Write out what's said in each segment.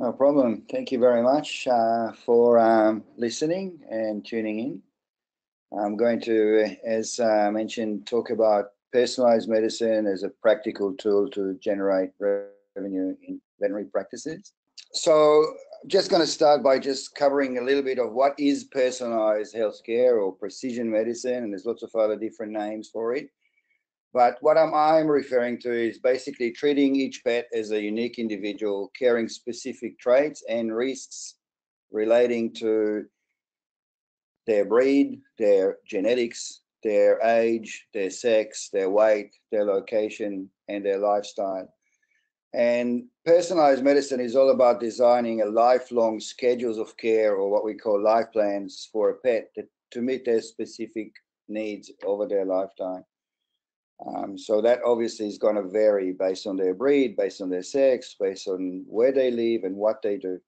No problem. Thank you very much uh, for um, listening and tuning in. I'm going to, as uh, mentioned, talk about personalized medicine as a practical tool to generate revenue in veterinary practices. So just going to start by just covering a little bit of what is personalized healthcare or precision medicine, and there's lots of other different names for it. But what I'm, I'm referring to is basically treating each pet as a unique individual, carrying specific traits and risks relating to their breed, their genetics, their age, their sex, their weight, their location, and their lifestyle. And personalized medicine is all about designing a lifelong schedules of care or what we call life plans for a pet to, to meet their specific needs over their lifetime. Um, so that obviously is going to vary based on their breed, based on their sex, based on where they live and what they do.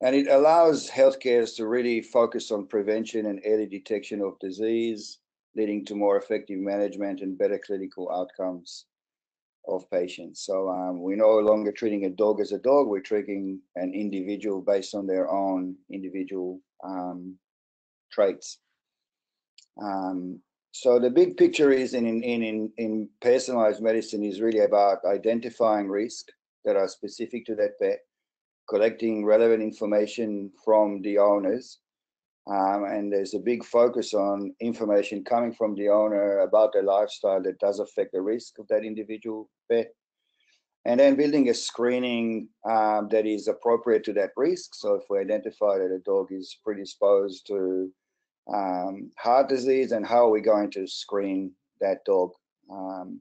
And it allows healthcare to really focus on prevention and early detection of disease, leading to more effective management and better clinical outcomes of patients. So um, we're no longer treating a dog as a dog, we're treating an individual based on their own individual um, traits. Um, so the big picture is in, in, in, in personalized medicine is really about identifying risk that are specific to that pet, collecting relevant information from the owners, um, and there's a big focus on information coming from the owner about their lifestyle that does affect the risk of that individual pet. And then building a screening um, that is appropriate to that risk. So if we identify that a dog is predisposed to um, heart disease and how are we going to screen that dog. Um,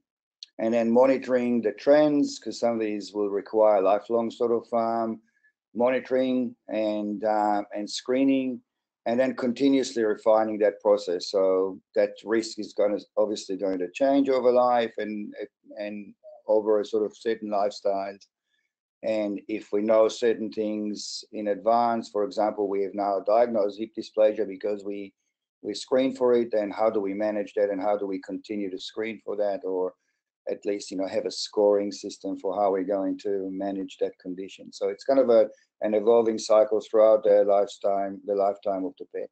and then monitoring the trends because some of these will require lifelong sort of um, monitoring and uh, and screening and then continuously refining that process so that risk is going to obviously going to change over life and and over a sort of certain lifestyles and if we know certain things in advance, for example, we have now diagnosed hip dysplasia because we we screen for it, then how do we manage that and how do we continue to screen for that or at least you know have a scoring system for how we're going to manage that condition. So it's kind of a an evolving cycle throughout the lifetime the lifetime of the pet.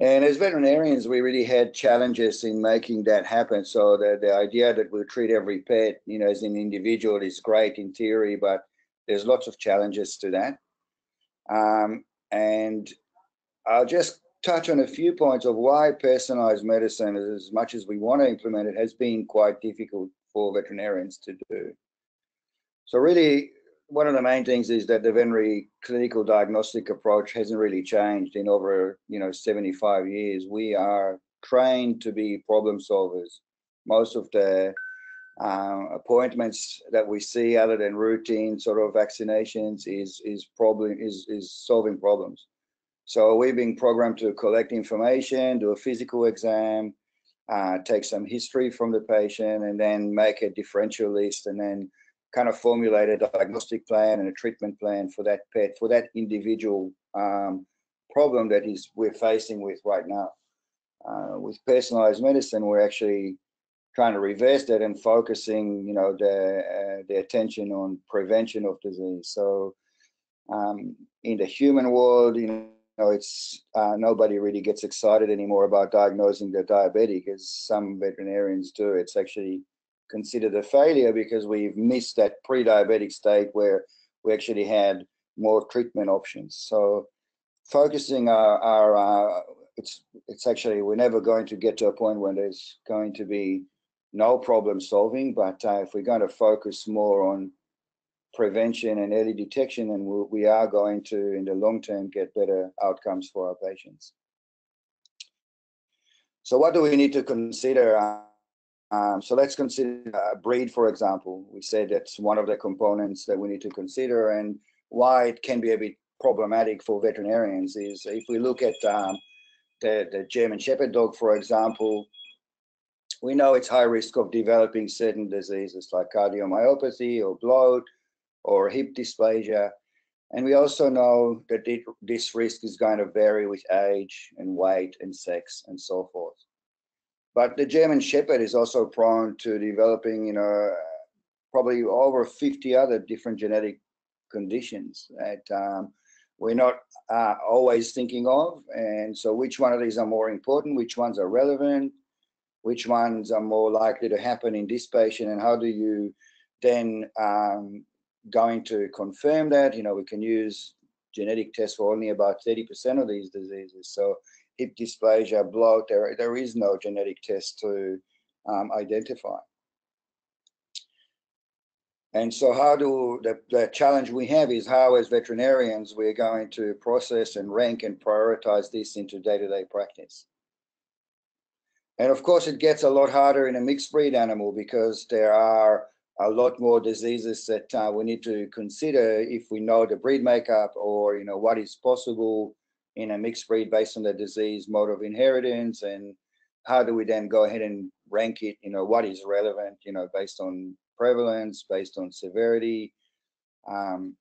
And as veterinarians, we really had challenges in making that happen. So the, the idea that we treat every pet, you know, as an individual is great in theory, but there's lots of challenges to that. Um, and I'll just touch on a few points of why personalized medicine, as much as we want to implement it, has been quite difficult for veterinarians to do. So really, one of the main things is that the veterinary clinical diagnostic approach hasn't really changed in over you know 75 years. We are trained to be problem solvers. Most of the uh, appointments that we see, other than routine sort of vaccinations, is is problem is is solving problems. So we've been programmed to collect information, do a physical exam, uh, take some history from the patient, and then make a differential list, and then kind of formulate a diagnostic plan and a treatment plan for that pet, for that individual um, problem that is we're facing with right now. Uh, with personalized medicine, we're actually trying to reverse that and focusing, you know, the uh, the attention on prevention of disease. So, um, in the human world, you know, it's uh, nobody really gets excited anymore about diagnosing the diabetic, as some veterinarians do. It's actually considered a failure because we've missed that pre-diabetic state where we actually had more treatment options. So focusing our, our uh, it's it's actually we're never going to get to a point when there's going to be no problem solving, but uh, if we're going to focus more on prevention and early detection, then we'll, we are going to, in the long term, get better outcomes for our patients. So what do we need to consider? Uh, um, so let's consider a breed, for example. We said that's one of the components that we need to consider and why it can be a bit problematic for veterinarians is if we look at um, the, the German Shepherd dog, for example, we know it's high risk of developing certain diseases like cardiomyopathy or bloat or hip dysplasia. And we also know that this risk is going to vary with age and weight and sex and so forth. But the German Shepherd is also prone to developing, you know, probably over 50 other different genetic conditions that um, we're not uh, always thinking of. And so which one of these are more important? Which ones are relevant? Which ones are more likely to happen in this patient? And how do you then um, going to confirm that? You know, we can use genetic tests for only about 30% of these diseases. So hip dysplasia, bloat, there, there is no genetic test to um, identify. And so how do the, the challenge we have is how as veterinarians we're going to process and rank and prioritize this into day-to-day -day practice. And of course it gets a lot harder in a mixed breed animal because there are a lot more diseases that uh, we need to consider if we know the breed makeup or you know what is possible in a mixed breed based on the disease mode of inheritance and how do we then go ahead and rank it you know what is relevant you know based on prevalence based on severity um,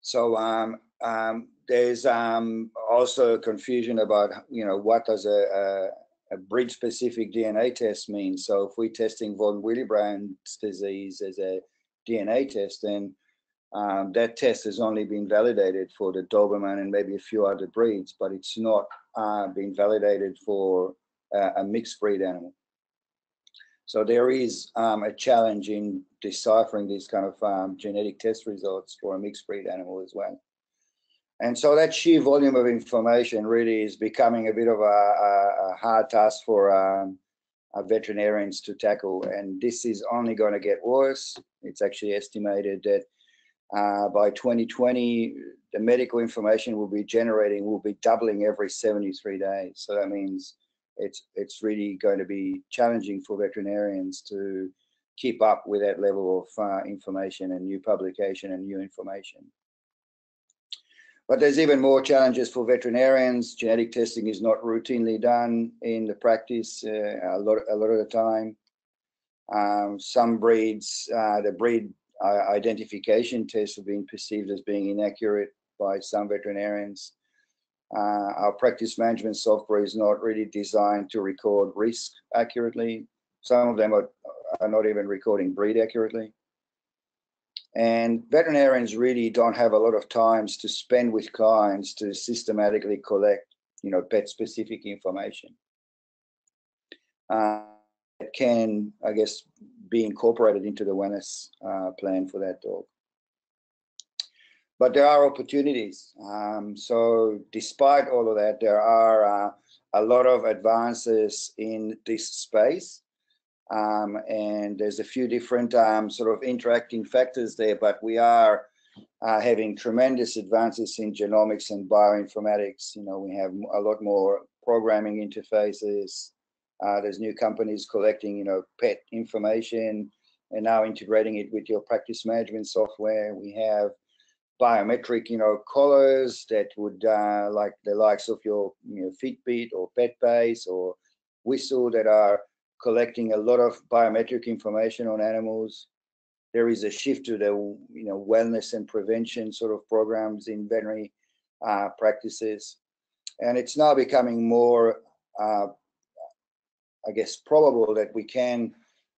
so um, um, there's um, also confusion about you know what does a, a a breed specific DNA test means. So if we're testing von Willebrand's disease as a DNA test, then um, that test has only been validated for the Doberman and maybe a few other breeds, but it's not uh, been validated for uh, a mixed breed animal. So there is um, a challenge in deciphering these kind of um, genetic test results for a mixed breed animal as well. And so that sheer volume of information really is becoming a bit of a, a, hard task for um, veterinarians to tackle. And this is only going to get worse. It's actually estimated that uh, by 2020, the medical information we'll be generating will be doubling every 73 days. So that means it's it's really going to be challenging for veterinarians to keep up with that level of uh, information and new publication and new information. But there's even more challenges for veterinarians. Genetic testing is not routinely done in the practice uh, a, lot, a lot of the time. Um, some breeds, uh, the breed identification tests have been perceived as being inaccurate by some veterinarians. Uh, our practice management software is not really designed to record risk accurately. Some of them are, are not even recording breed accurately. And veterinarians really don't have a lot of times to spend with clients to systematically collect, you know, pet-specific information. Uh, it can, I guess, be incorporated into the wellness uh, plan for that dog. But there are opportunities. Um, so despite all of that, there are uh, a lot of advances in this space. Um, and there's a few different um, sort of interacting factors there, but we are uh, having tremendous advances in genomics and bioinformatics. You know, we have a lot more programming interfaces. Uh, there's new companies collecting, you know, pet information and now integrating it with your practice management software. We have biometric, you know, collars that would uh, like the likes of your, you know, Fitbit or PetPace or Whistle that are collecting a lot of biometric information on animals. There is a shift to the you know wellness and prevention sort of programs in veterinary uh, practices, and it's now becoming more, uh, I guess, probable that we can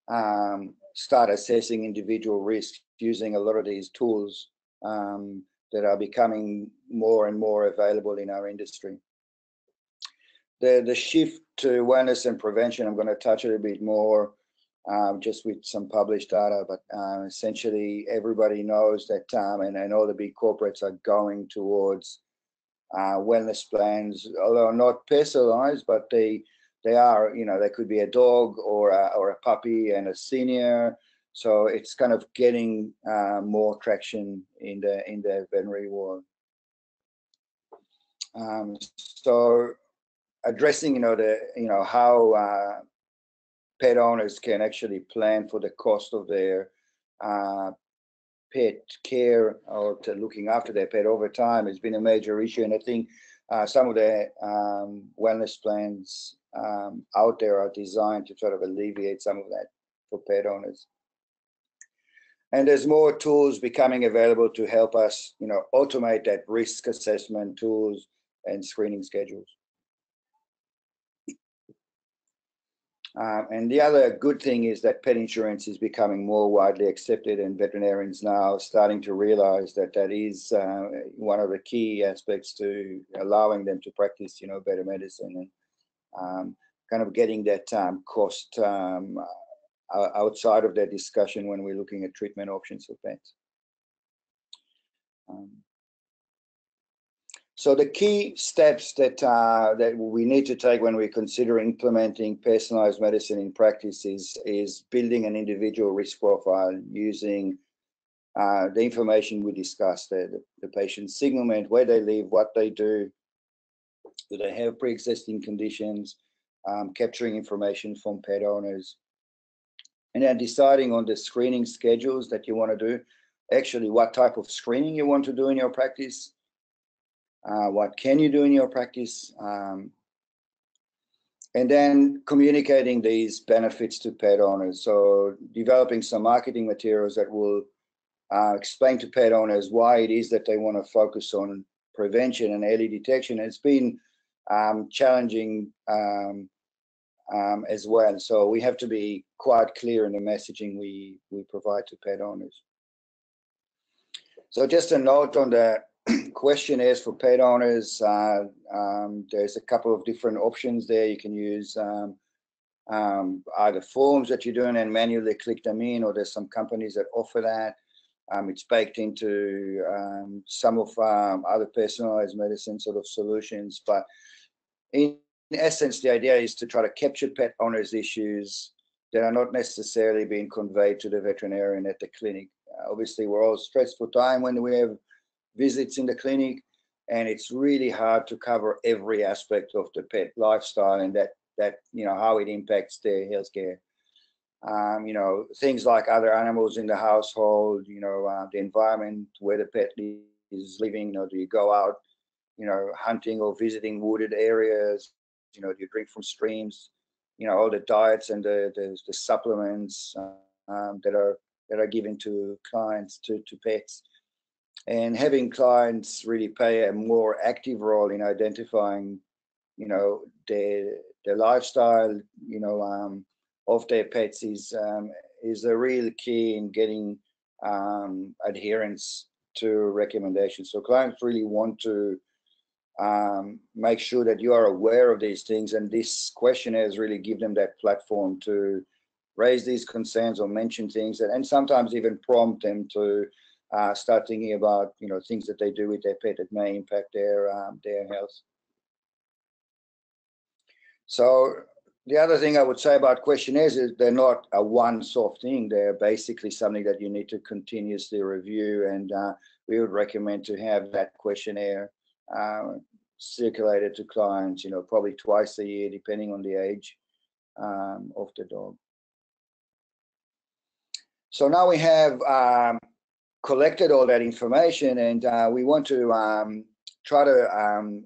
um, start assessing individual risks using a lot of these tools um, that are becoming more and more available in our industry. The the shift to awareness and prevention, I'm going to touch a bit more um, just with some published data, but uh, essentially everybody knows that, um, and, and all the big corporates are going towards uh, wellness plans, although not personalized, but they they are, you know, they could be a dog or a, or a puppy and a senior. So it's kind of getting uh, more traction in the in the veterinary world. Um, so addressing, you know, the, you know, how uh, pet owners can actually plan for the cost of their uh, pet care or to looking after their pet over time has been a major issue. And I think uh, some of the um, wellness plans um, out there are designed to sort of alleviate some of that for pet owners. And there's more tools becoming available to help us, you know, automate that risk assessment tools and screening schedules. Um, and the other good thing is that pet insurance is becoming more widely accepted and veterinarians now starting to realize that that is uh, one of the key aspects to allowing them to practice, you know, better medicine and um, kind of getting that um, cost um, outside of that discussion when we're looking at treatment options for pets. Um, so the key steps that uh, that we need to take when we consider implementing personalized medicine in practice is, is building an individual risk profile using uh, the information we discussed, the, the, the patient's signalment, where they live, what they do, they have pre-existing conditions, um, capturing information from pet owners, and then deciding on the screening schedules that you want to do, actually what type of screening you want to do in your practice, uh, what can you do in your practice, um, and then communicating these benefits to pet owners. So developing some marketing materials that will uh, explain to pet owners why it is that they want to focus on prevention and early detection. It's been um, challenging um, um, as well. So we have to be quite clear in the messaging we, we provide to pet owners. So just a note on the questionnaires for pet owners. Uh, um, there's a couple of different options there. You can use um, um, either forms that you're doing and manually click them in, or there's some companies that offer that. Um, it's baked into um, some of um, other personalized medicine sort of solutions. But in essence, the idea is to try to capture pet owners' issues that are not necessarily being conveyed to the veterinarian at the clinic. Uh, obviously, we're all stressed for time when we have visits in the clinic and it's really hard to cover every aspect of the pet lifestyle and that that you know how it impacts their healthcare um, you know things like other animals in the household you know uh, the environment where the pet is living you know do you go out you know hunting or visiting wooded areas you know do you drink from streams? You know all the diets and the the, the supplements um, that are that are given to clients to to pets. And having clients really play a more active role in identifying you know their their lifestyle you know um, of their pets is um, is a real key in getting um, adherence to recommendations. So clients really want to um, make sure that you are aware of these things and these questionnaires really give them that platform to raise these concerns or mention things and, and sometimes even prompt them to uh, start thinking about you know things that they do with their pet that may impact their um, their health. So the other thing I would say about questionnaires is they're not a one-off thing. They're basically something that you need to continuously review, and uh, we would recommend to have that questionnaire uh, circulated to clients. You know, probably twice a year, depending on the age um, of the dog. So now we have um, collected all that information and uh, we want to um, try to um,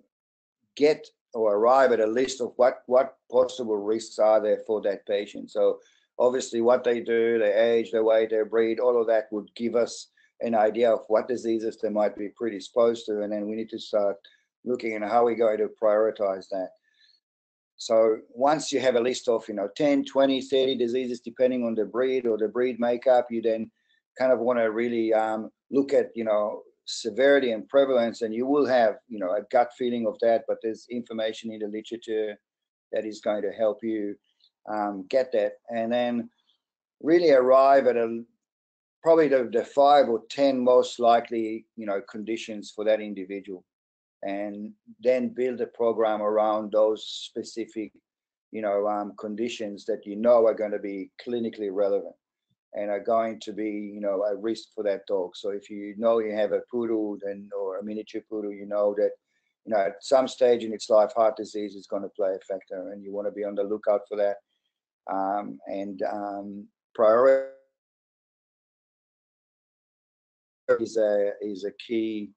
get or arrive at a list of what what possible risks are there for that patient so obviously what they do their age their weight their breed all of that would give us an idea of what diseases they might be predisposed to and then we need to start looking at how we're going to prioritize that so once you have a list of you know 10 20 30 diseases depending on the breed or the breed makeup you then kind of want to really um, look at, you know, severity and prevalence, and you will have, you know, a gut feeling of that, but there's information in the literature that is going to help you um, get that. And then really arrive at a probably the, the five or 10 most likely, you know, conditions for that individual. And then build a program around those specific, you know, um, conditions that you know are going to be clinically relevant and are going to be, you know, a risk for that dog. So if you know you have a poodle then or a miniature poodle, you know that, you know, at some stage in its life, heart disease is going to play a factor, and you want to be on the lookout for that. Um, and um, priority is a is a key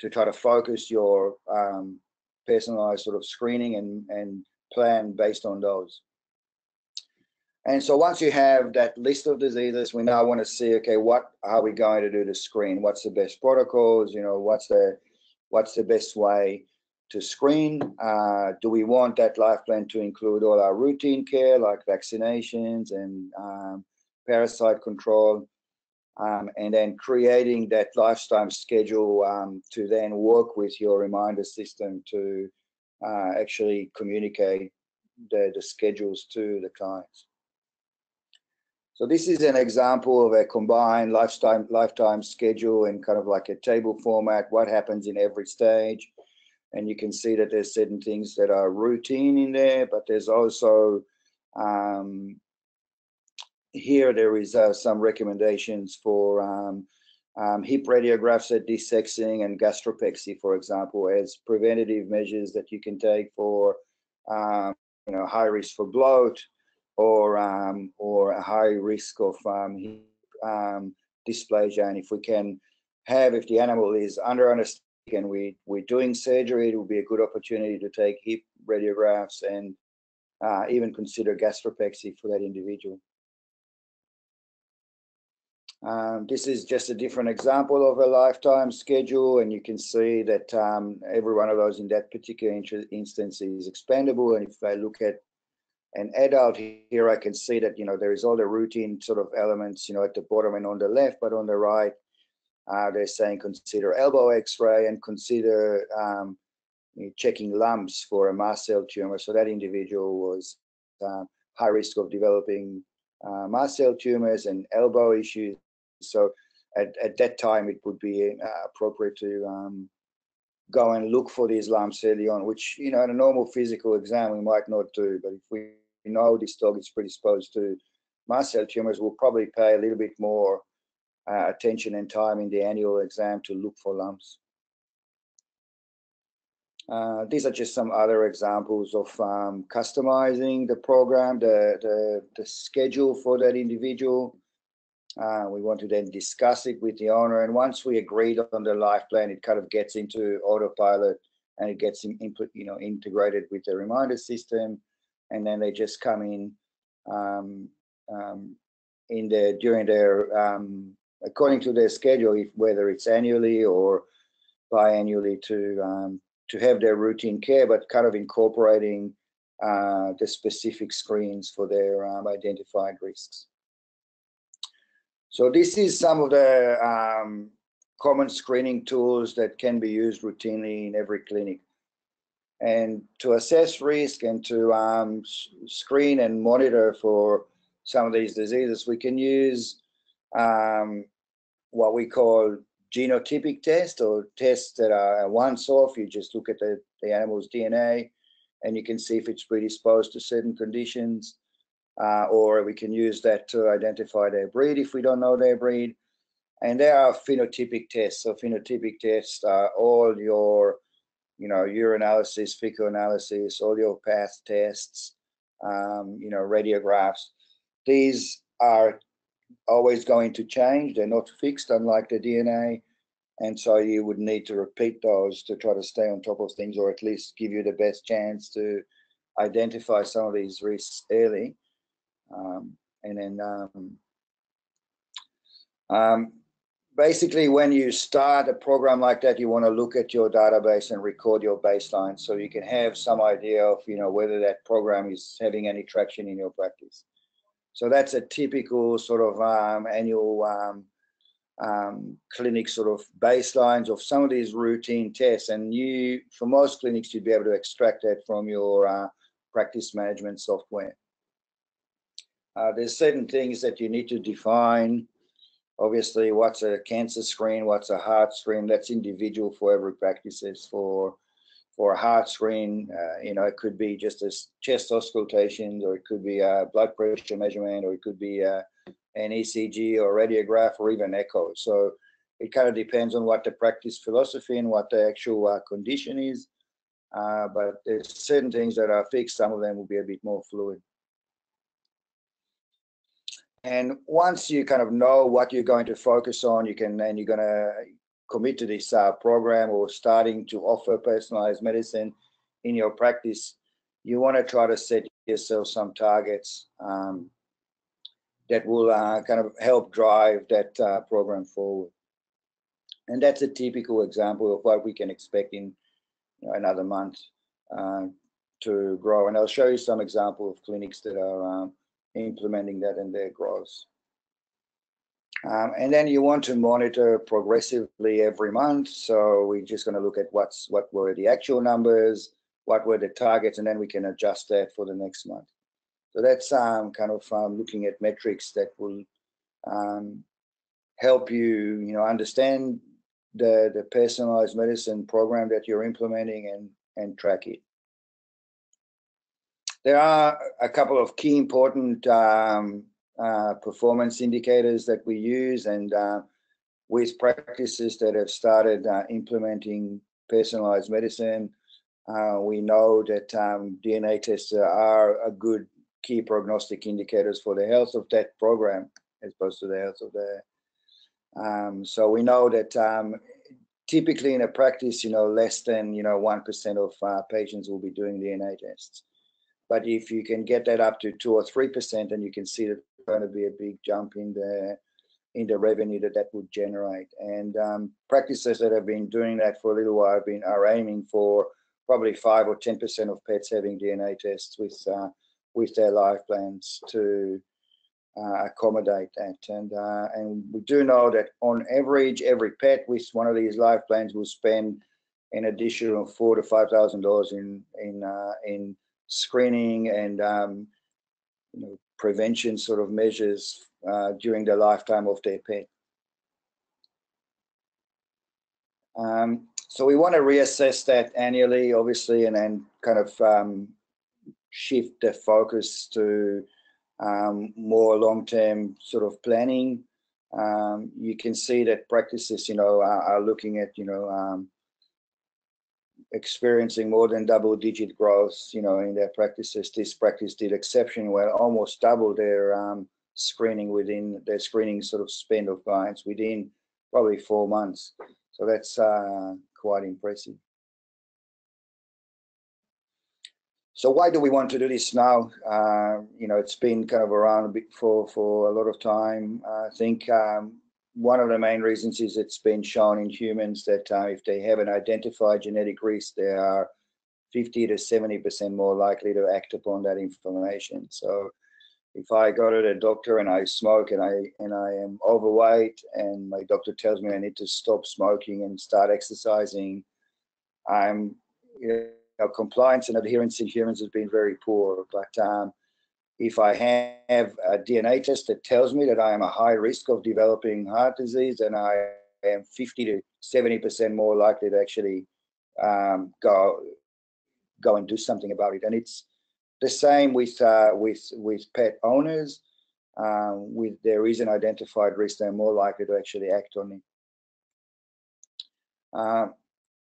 to try to focus your um, personalized sort of screening and and plan based on those. And so once you have that list of diseases, we now want to see, okay, what are we going to do to screen? What's the best protocols? You know, what's the what's the best way to screen. Uh, do we want that life plan to include all our routine care like vaccinations and um, parasite control? Um, and then creating that lifetime schedule um, to then work with your reminder system to uh, actually communicate the, the schedules to the clients. So this is an example of a combined lifetime lifetime schedule in kind of like a table format, what happens in every stage. And you can see that there's certain things that are routine in there, but there's also um, here there is uh, some recommendations for um, um, hip radiographs at desexing and gastropexy, for example, as preventative measures that you can take for um, you know high risk for bloat, or um, or a high risk of um, um, dysplasia. And if we can have, if the animal is under anesthetic and we we're doing surgery, it will be a good opportunity to take hip radiographs and uh, even consider gastropexy for that individual. Um, this is just a different example of a lifetime schedule, and you can see that um, every one of those in that particular instance is expandable. And if I look at an adult here, I can see that, you know, there is all the routine sort of elements, you know, at the bottom and on the left, but on the right, uh, they're saying consider elbow x-ray and consider um, checking lumps for a mast cell tumor. So that individual was uh, high risk of developing uh, mast cell tumors and elbow issues. So at, at that time, it would be uh, appropriate to um, go and look for these lumps early on, which, you know, in a normal physical exam, we might not do. But if we know this dog is predisposed to mast cell tumors, we'll probably pay a little bit more uh, attention and time in the annual exam to look for lumps. Uh, these are just some other examples of um, customizing the program, the, the, the, schedule for that individual. Uh, we want to then discuss it with the owner. And once we agreed on the life plan, it kind of gets into autopilot and it gets in, input, you know, integrated with the reminder system and then they just come in um, um, in the during their um, according to their schedule, if, whether it's annually or biannually to um, to have their routine care, but kind of incorporating uh, the specific screens for their um, identified risks. So this is some of the um, common screening tools that can be used routinely in every clinic and to assess risk and to um, screen and monitor for some of these diseases, we can use um, what we call genotypic tests or tests that are once off. You just look at the, the animal's DNA and you can see if it's predisposed to certain conditions. Uh, or we can use that to identify their breed if we don't know their breed. And there are phenotypic tests. So phenotypic tests are all your you know, urinalysis, fecal analysis, all your path tests, um, you know, radiographs. These are always going to change. They're not fixed, unlike the DNA. And so you would need to repeat those to try to stay on top of things or at least give you the best chance to identify some of these risks early. Um, and then um, um, basically when you start a program like that you want to look at your database and record your baseline so you can have some idea of you know whether that program is having any traction in your practice. So that's a typical sort of um, annual um, um, clinic sort of baselines of some of these routine tests. And you for most clinics you'd be able to extract that from your uh, practice management software uh, there's certain things that you need to define obviously what's a cancer screen, what's a heart screen, that's individual for every practices. For for a heart screen, uh, you know, it could be just a chest auscultation, or it could be a blood pressure measurement, or it could be a, uh, an ECG or radiograph, or even echo. So it kind of depends on what the practice philosophy and what the actual uh, condition is. Uh, but there's certain things that are fixed. Some of them will be a bit more fluid. And once you kind of know what you're going to focus on, you can and you're going to commit to this uh, program or starting to offer personalized medicine in your practice, you want to try to set yourself some targets um, that will uh, kind of help drive that uh, program forward. And that's a typical example of what we can expect in you know, another month uh, to grow. And I'll show you some example of clinics that are um, implementing that in their growth. Um, and then you want to monitor progressively every month. So we're just going to look at what's what were the actual numbers, what were the targets, and then we can adjust that for the next month. So that's um, kind of um, looking at metrics that will um, help you, you know, understand the the personalized medicine program that you're implementing and and track it. There are a couple of key important um, uh, performance indicators that we use and uh, with practices that have started uh, implementing personalized medicine, uh, we know that um, DNA tests are a good key prognostic indicators for the health of that program as opposed to the health of the. Um, so we know that um, typically in a practice, you know, less than you know one percent of uh, patients will be doing DNA tests. But if you can get that up to two or three percent, and you can see that going to be a big jump in the in the revenue that that would generate. And um, practices that have been doing that for a little while have been are aiming for probably five or ten percent of pets having DNA tests with uh, with their life plans to uh, accommodate that. And uh, and we do know that on average, every pet with one of these life plans will spend an additional four to five thousand dollars in in uh, in screening and um, you know, prevention sort of measures uh, during the lifetime of their pet. Um, so we want to reassess that annually, obviously, and then kind of um, shift the focus to um, more long-term sort of planning. Um, you can see that practices, you know, are, are looking at, you know, um, experiencing more than double digit growth, you know, in their practices. This practice did exceptionally well, almost double their um, screening within their screening sort of spend of clients within probably four months. So that's uh, quite impressive. So why do we want to do this now? Uh, you know, it's been kind of around a bit for, for a lot of time. I think um, one of the main reasons is it's been shown in humans that uh, if they have an identified genetic risk, they are 50 to 70% more likely to act upon that information. So if I go to the doctor and I smoke and I and I am overweight and my doctor tells me I need to stop smoking and start exercising, I'm you know, compliance and adherence in humans has been very poor. But um, if I have a DNA test that tells me that I am a high risk of developing heart disease, then I am 50 to 70% more likely to actually um, go go and do something about it. And it's the same with uh, with with pet owners. Um, with there is an identified risk, they're more likely to actually act on it. Uh,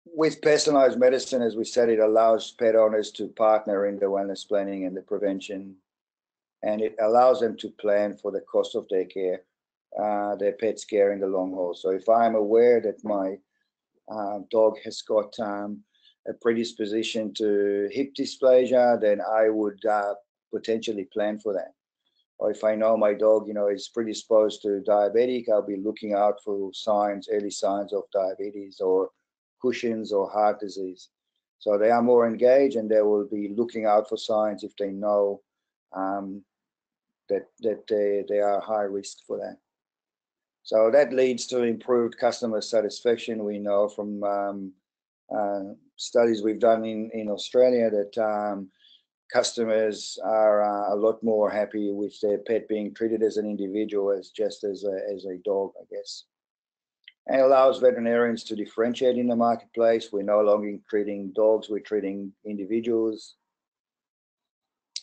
with personalized medicine, as we said, it allows pet owners to partner in the wellness planning and the prevention and it allows them to plan for the cost of their care, uh, their pet's care in the long haul. So if I'm aware that my uh, dog has got um, a predisposition to hip dysplasia, then I would uh, potentially plan for that. Or if I know my dog, you know, is predisposed to diabetic, I'll be looking out for signs, early signs of diabetes or Cushing's or heart disease. So they are more engaged and they will be looking out for signs if they know um, that that they, they are high risk for that. So that leads to improved customer satisfaction. We know from um, uh, studies we've done in, in Australia that um, customers are uh, a lot more happy with their pet being treated as an individual as just as a, as a dog, I guess. And allows veterinarians to differentiate in the marketplace. We're no longer treating dogs, we're treating individuals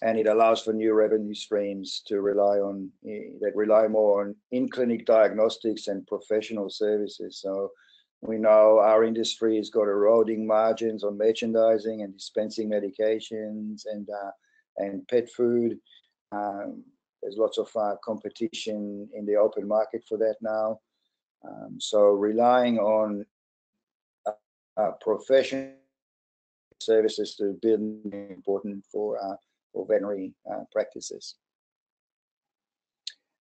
and it allows for new revenue streams to rely on eh, that rely more on in-clinic diagnostics and professional services. So we know our industry has got eroding margins on merchandising and dispensing medications and uh, and pet food. Um, there's lots of uh, competition in the open market for that now. Um, so relying on uh, uh professional services to build important for uh, or veterinary uh, practices.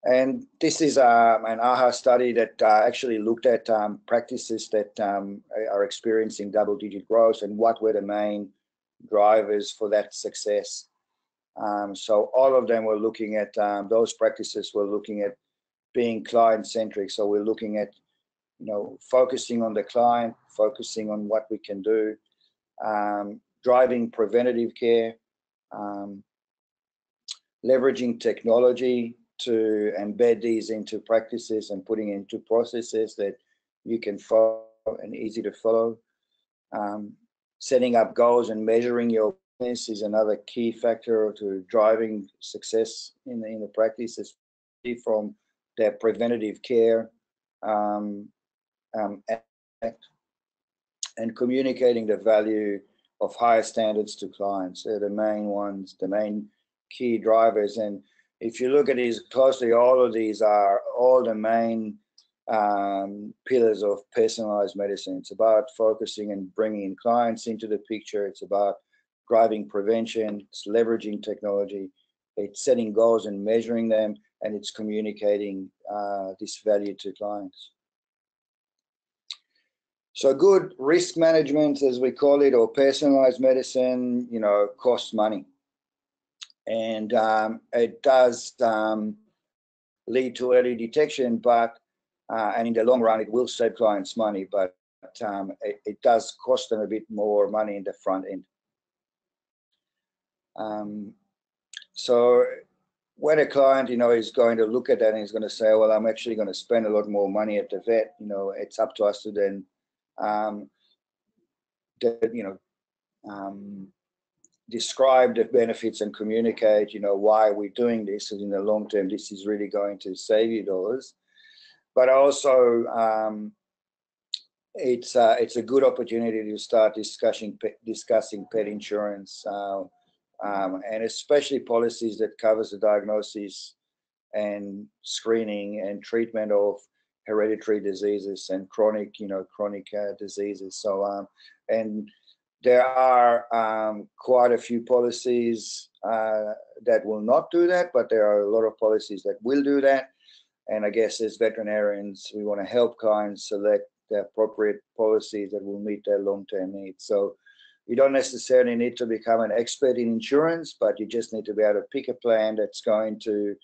And this is um, an AHA study that uh, actually looked at um, practices that um, are experiencing double digit growth and what were the main drivers for that success. Um, so all of them were looking at um, those practices were looking at being client centric. So we're looking at, you know, focusing on the client, focusing on what we can do, um, driving preventative care, um, leveraging technology to embed these into practices and putting into processes that you can follow and easy to follow. Um, setting up goals and measuring your business is another key factor to driving success in the, in the practice, especially from their preventative care um, um, and communicating the value of higher standards to clients. They're the main ones, the main key drivers. And if you look at these closely, all of these are all the main um, pillars of personalized medicine. It's about focusing and bringing clients into the picture. It's about driving prevention. It's leveraging technology. It's setting goals and measuring them, and it's communicating uh, this value to clients. So good risk management, as we call it, or personalized medicine, you know, costs money. And um, it does um, lead to early detection, but, uh, and in the long run, it will save clients money, but um, it, it, does cost them a bit more money in the front end. Um, so when a client, you know, is going to look at that and he's going to say, well, I'm actually going to spend a lot more money at the vet, you know, it's up to us to then um, you know, um, describe the benefits and communicate, you know, why we're doing this. And in the long term, this is really going to save you dollars. But also, um, it's uh, it's a good opportunity to start discussing discussing pet insurance, uh, um, and especially policies that covers the diagnosis and screening and treatment of hereditary diseases and chronic, you know, chronic uh, diseases. So, um, and there are um, quite a few policies uh, that will not do that, but there are a lot of policies that will do that. And I guess as veterinarians, we want to help clients select the appropriate policies that will meet their long-term needs. So you don't necessarily need to become an expert in insurance, but you just need to be able to pick a plan that's going to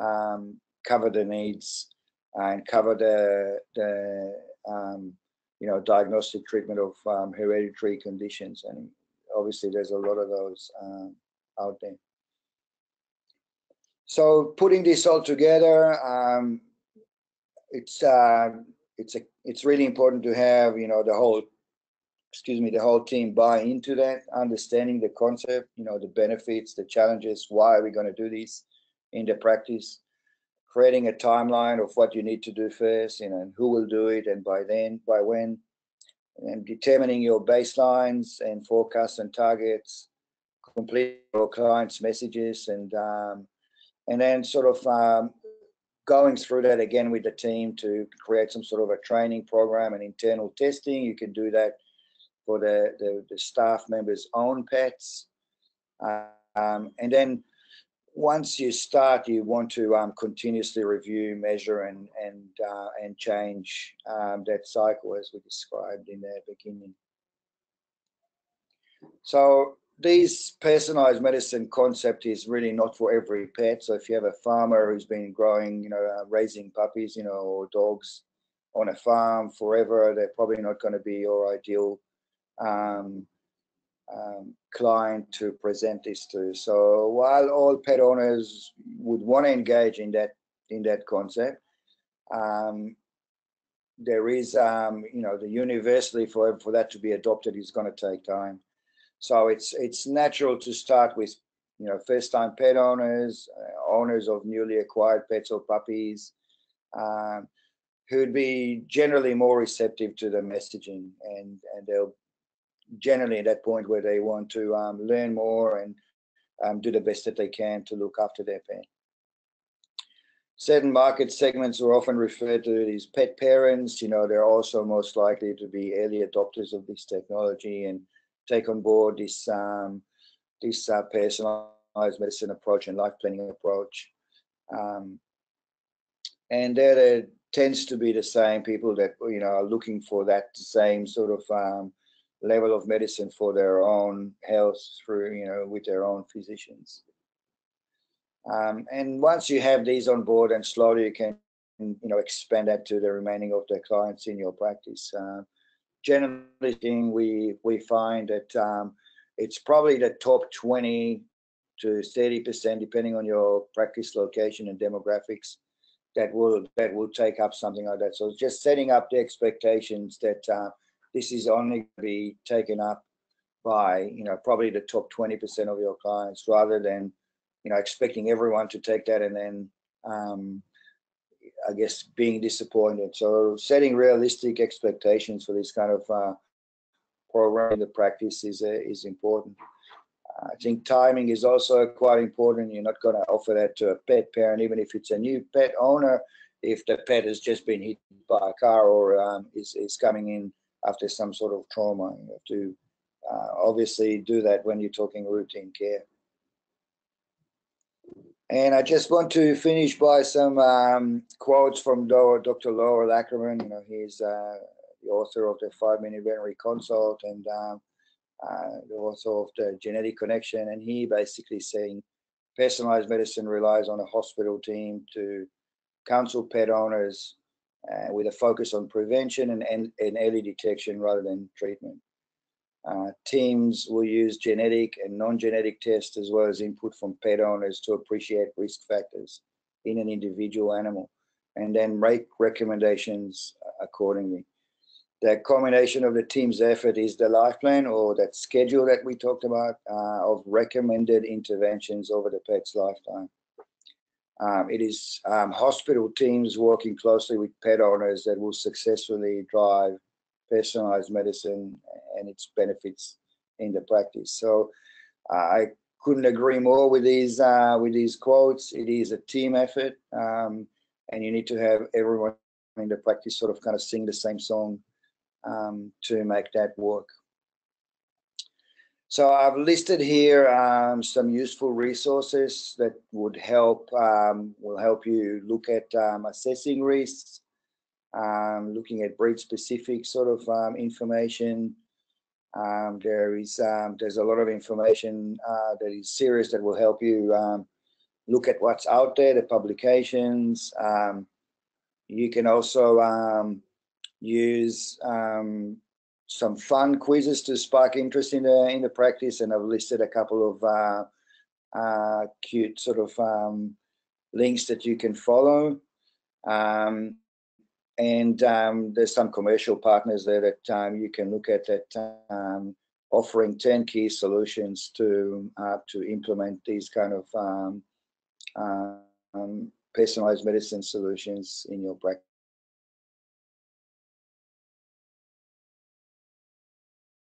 um, cover the needs and cover the, the um, you know, diagnostic treatment of um, hereditary conditions. And obviously there's a lot of those um, out there. So putting this all together, um, it's uh, it's a it's really important to have you know the whole excuse me the whole team buy into that, understanding the concept, you know the benefits, the challenges, why are we going to do this in the practice, creating a timeline of what you need to do first, you know, and who will do it and by then, by when, and determining your baselines and forecasts and targets, complete your clients' messages, and um, and then sort of um, going through that again with the team to create some sort of a training program and internal testing. You can do that for the the, the staff members' own pets, um, and then once you start, you want to um, continuously review, measure, and and uh, and change um, that cycle as we described in the beginning. So these personalized medicine concept is really not for every pet. So if you have a farmer who's been growing, you know, uh, raising puppies, you know, or dogs on a farm forever, they're probably not going to be your ideal um, um, client to present this to. So while all pet owners would want to engage in that in that concept, um, there is, um, you know, the universally for for that to be adopted is going to take time. So it's it's natural to start with, you know, first-time pet owners, uh, owners of newly acquired pets or puppies, um, who'd be generally more receptive to the messaging, and and they'll generally at that point where they want to um, learn more and um, do the best that they can to look after their pet. Certain market segments are often referred to as pet parents. You know, they're also most likely to be early adopters of this technology and take on board this um, this uh, personalized medicine approach and life planning approach. Um, and there tends to be the same people that you know are looking for that same sort of um, level of medicine for their own health through you know with their own physicians. Um, and once you have these on board, and slowly you can you know expand that to the remaining of the clients in your practice. Uh, generally, thing we we find that um, it's probably the top 20 to 30 percent, depending on your practice location and demographics, that will that will take up something like that. So just setting up the expectations that uh, this is only going to be taken up by you know probably the top 20 percent of your clients, rather than you know expecting everyone to take that and then um, I guess being disappointed. So setting realistic expectations for this kind of uh, program in the practice is uh, is important. I think timing is also quite important. You're not going to offer that to a pet parent, even if it's a new pet owner. If the pet has just been hit by a car or um, is is coming in after some sort of trauma, you have to uh, obviously do that when you're talking routine care. And I just want to finish by some um, quotes from Dr. Lowell Ackerman. You know, he's uh, the author of the Five Minute Veterinary Consult and um, uh, the author of the Genetic Connection. And he basically saying personalized medicine relies on a hospital team to counsel pet owners uh, with a focus on prevention and, and, and early detection rather than treatment. Uh, teams will use genetic and non-genetic tests as well as input from pet owners to appreciate risk factors in an individual animal and then make recommendations accordingly. The combination of the team's effort is the life plan or that schedule that we talked about uh, of recommended interventions over the pet's lifetime. Um, it is um, hospital teams working closely with pet owners that will successfully drive personalized medicine and its benefits in the practice. So I couldn't agree more with these uh, with these quotes. It is a team effort, um, and you need to have everyone in the practice sort of kind of sing the same song um, to make that work. So I've listed here um, some useful resources that would help um, will help you look at um, assessing risks, um, looking at breed specific sort of um, information, um, there is there's a lot of information uh, that is serious that will help you look at what's out there, the publications. You can also use some fun quizzes to spark interest in the in the practice, and I've listed a couple of uh, uh, cute sort of links that you can follow. Um, and um, there's some commercial partners there that um, you can look at that um, offering turnkey solutions to uh, to implement these kind of um, um, personalized medicine solutions in your practice.